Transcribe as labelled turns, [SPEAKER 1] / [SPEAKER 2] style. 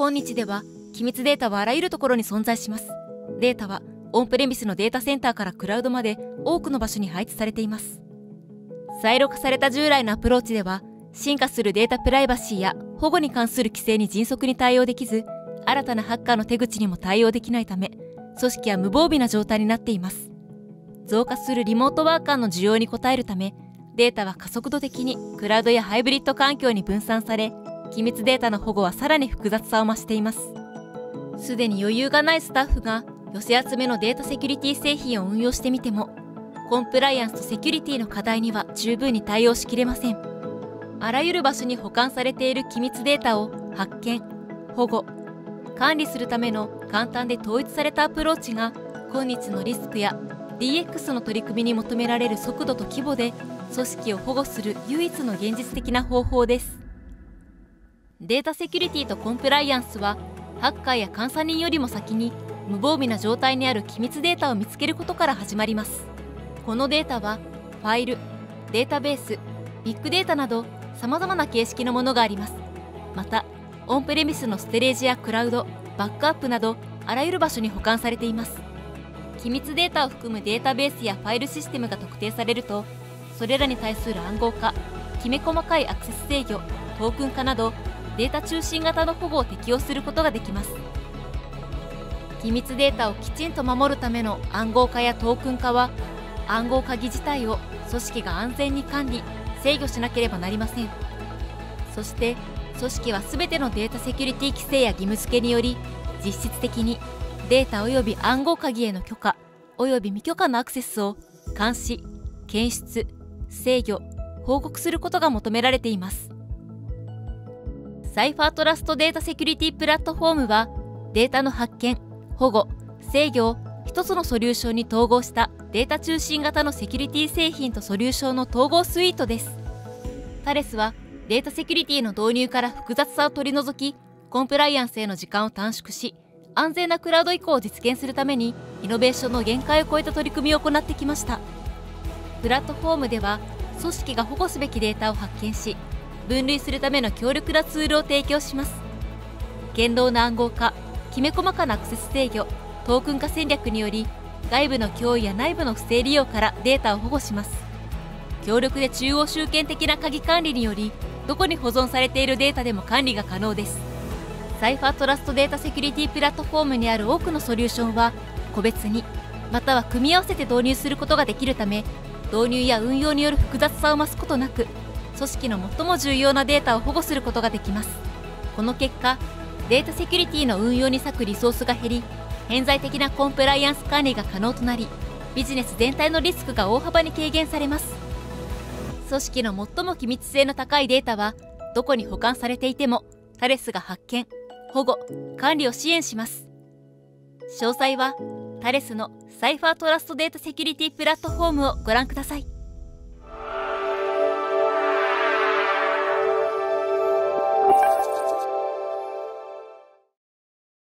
[SPEAKER 1] 今日では機密データはあらゆるところに存在しますデータはオンプレミスのデータセンターからクラウドまで多くの場所に配置されていますサイロ化された従来のアプローチでは進化するデータプライバシーや保護に関する規制に迅速に対応できず新たなハッカーの手口にも対応できないため組織は無防備な状態になっています増加するリモートワーカーの需要に応えるためデータは加速度的にクラウドやハイブリッド環境に分散され機密データの保護はさらに複雑さを増しています。すでに余裕がないスタッフが寄せ集めのデータセキュリティ製品を運用してみてもコンプライアンスとセキュリティの課題には十分に対応しきれません。あらゆる場所に保管されている機密データを発見保護管理するための簡単で統一されたアプローチが今日のリスクや DX の取り組みに求められる速度と規模で組織を保護する唯一の現実的な方法です。データセキュリティとコンプライアンスはハッカーや監査人よりも先に無防備な状態にある機密データを見つけることから始まります。このデータはファイルデータベースビッグデータなど様々な形式のものがあります。またオンプレミスのステレージやクラウドバックアップなどあらゆる場所に保管されています。機密データを含むデータベースやファイルシステムが特定されるとそれらに対する暗号化きめ細かいアクセス制御トークン化などデータ中心型の保護を適用することができます。機密データをきちんと守るための暗号化やトークン化は暗号鍵自体を組織が安全に管理制御しなければなりません。そして組織は全てのデータセキュリティ規制や義務付けにより実質的にデータ及び暗号鍵への許可及び未許可のアクセスを監視検出制御報告することが求められています。サイファートラストデータセキュリティプラットフォームはデータの発見保護制御を一つのソリューションに統合したデータ中心型のセキュリティ製品とソリューションの統合スイートです。タレスはデータセキュリティの導入から複雑さを取り除きコンプライアンスへの時間を短縮し安全なクラウド移行を実現するためにイノベーションの限界を超えた取り組みを行ってきました。プラットフォームでは組織が保護すべきデータを発見し分類するための強力なツールを提供します。堅牢な暗号化きめ細かなアクセス制御トークン化戦略により外部の脅威や内部の不正利用からデータを保護します。強力で中央集権的な鍵管理によりどこに保存されているデータでも管理が可能です。サイファートラストデータセキュリティプラットフォームにある多くのソリューションは個別にまたは組み合わせて導入することができるため導入や運用による複雑さを増すことなく組織の最も重要なデータを保護することができます。この結果データセキュリティの運用に割くリソースが減り偏在的なコンプライアンス管理が可能となりビジネス全体のリスクが大幅に軽減されます。組織の最も機密性の高いデータはどこに保管されていてもタレスが発見保護管理を支援します。詳細はタレスのサイファートラストデータセキュリティプラットフォームをご覧ください。